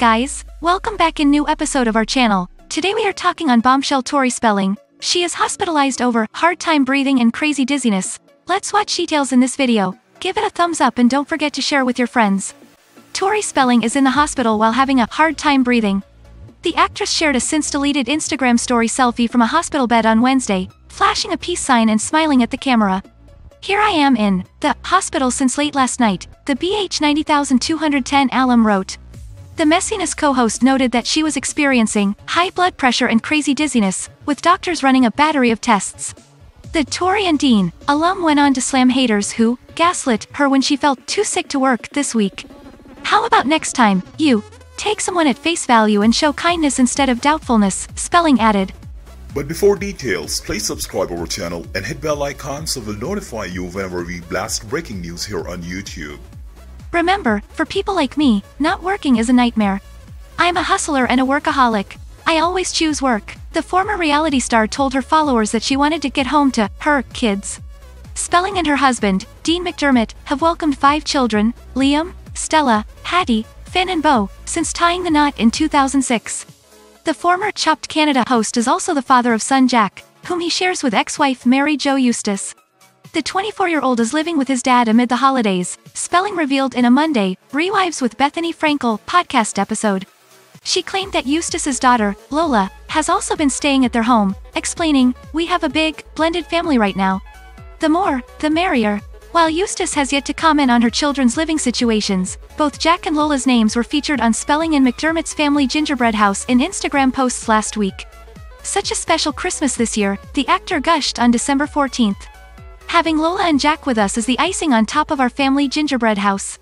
guys, welcome back in new episode of our channel. Today we are talking on bombshell Tori Spelling. She is hospitalized over hard time breathing and crazy dizziness. Let's watch details in this video. Give it a thumbs up and don't forget to share with your friends. Tori Spelling is in the hospital while having a hard time breathing. The actress shared a since deleted Instagram story selfie from a hospital bed on Wednesday, flashing a peace sign and smiling at the camera. Here I am in the hospital since late last night, the BH 90210 alum wrote. The Messiness co-host noted that she was experiencing high blood pressure and crazy dizziness, with doctors running a battery of tests. The Tori and Dean alum went on to slam haters who gaslit her when she felt too sick to work this week. How about next time, you take someone at face value and show kindness instead of doubtfulness, Spelling added. But before details, please subscribe our channel and hit bell icon so we'll notify you whenever we blast breaking news here on YouTube. Remember, for people like me, not working is a nightmare. I'm a hustler and a workaholic. I always choose work. The former reality star told her followers that she wanted to get home to her kids. Spelling and her husband, Dean McDermott, have welcomed five children Liam, Stella, Hattie, Finn, and Bo since tying the knot in 2006. The former Chopped Canada host is also the father of son Jack, whom he shares with ex wife Mary Jo Eustace. The 24 year old is living with his dad amid the holidays, Spelling revealed in a Monday, Rewives with Bethenny Frankel podcast episode. She claimed that Eustace's daughter, Lola, has also been staying at their home, explaining, We have a big, blended family right now. The more, the merrier. While Eustace has yet to comment on her children's living situations, both Jack and Lola's names were featured on Spelling and McDermott's family gingerbread house in Instagram posts last week. Such a special Christmas this year, the actor gushed on December 14th. Having Lola and Jack with us is the icing on top of our family gingerbread house.